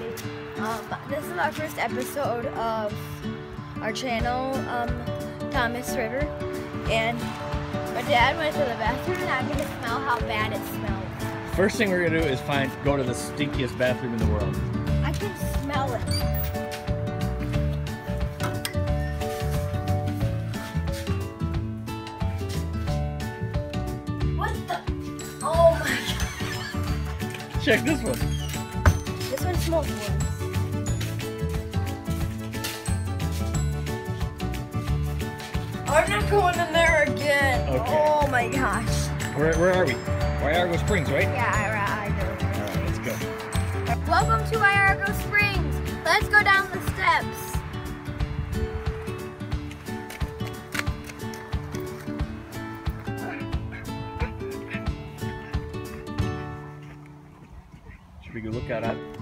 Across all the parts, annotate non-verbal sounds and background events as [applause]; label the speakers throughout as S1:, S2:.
S1: everybody. Um, this is our first episode of our channel, um, Thomas River. And my dad went to the bathroom and I'm gonna smell how bad it smells.
S2: First thing we're gonna do is find go to the stinkiest bathroom in the world.
S1: I can smell it. What the? Oh my god.
S2: Check this one.
S1: This one worse. I'm not going in there again.
S2: Okay.
S1: Oh my gosh.
S2: Where, where are we? Iargo Springs, right?
S1: Yeah, I.
S2: All right, let's go.
S1: Welcome to Iargo Springs. Let's go down the steps.
S2: Should we go look at? This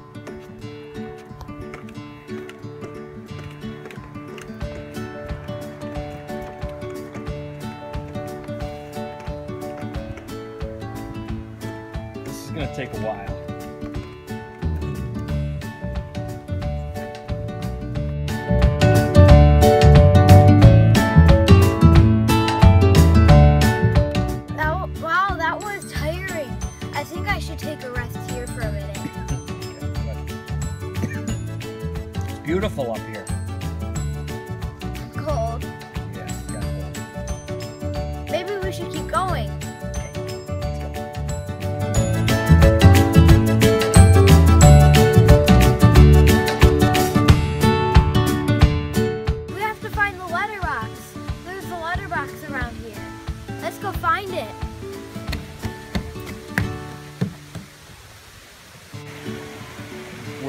S2: is gonna take a while.
S1: That, wow, that was tiring. I think I should take a rest here for a minute.
S2: It's [laughs] beautiful up here.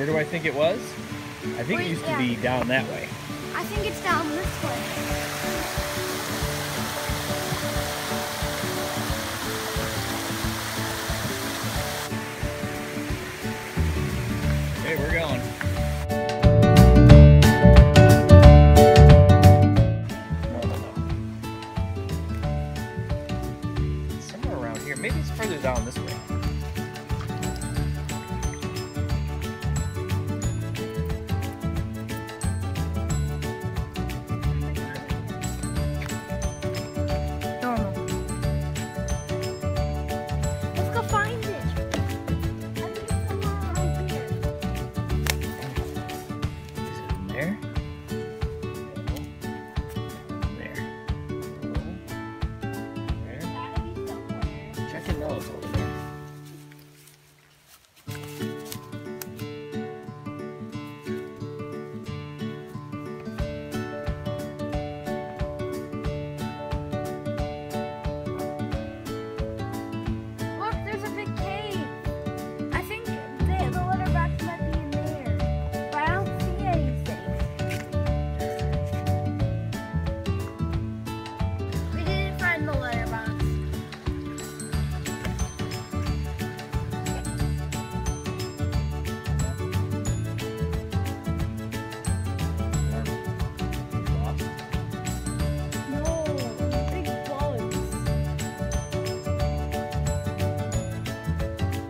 S2: Where do I think it was? I think it
S1: Wait,
S2: used to be down that way.
S1: I think it's down this way.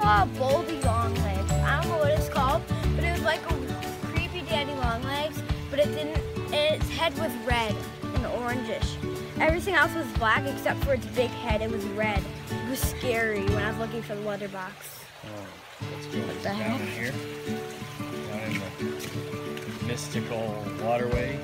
S1: Oh, Boldy Longlegs. I don't know what it's called, but it was like a creepy daddy longlegs, but it didn't, its head was red and orangish. Everything else was black except for its big head, it was red. It was scary when I was looking for the letterbox.
S2: Oh, let's go
S1: the
S2: down
S1: heck?
S2: here. Down in the mystical waterway.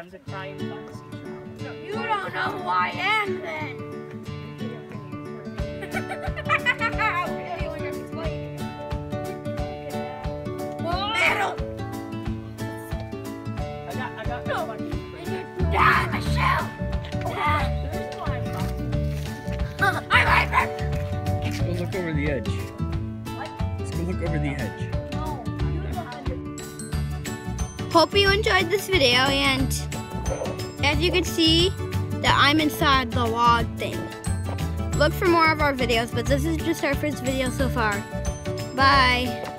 S1: a crying foxy you don't know who I am then! Let's go look
S3: over the
S2: edge.
S4: What?
S2: Let's go look over the edge.
S1: Hope you enjoyed this video and as you can see that I'm inside the log thing. Look for more of our videos, but this is just our first video so far. Bye.